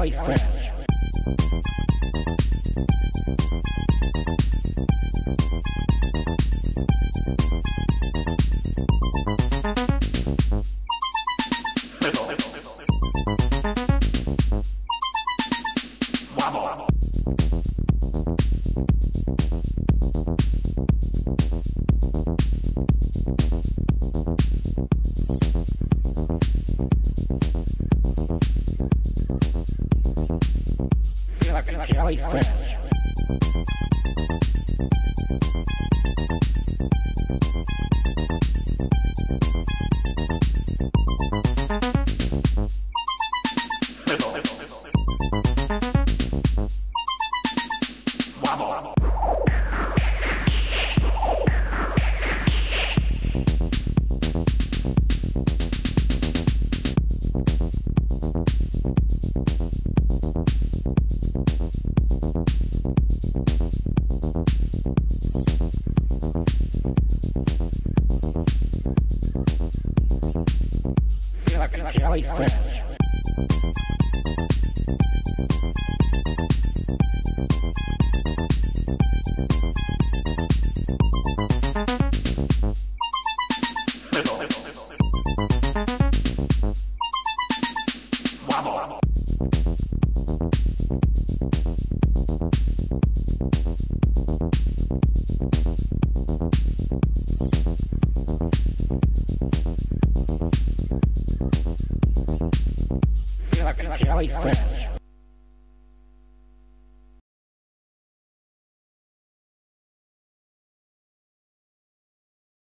Jelly Fresh. Jelly Fresh. Jelly Fresh. Jelly Fresh.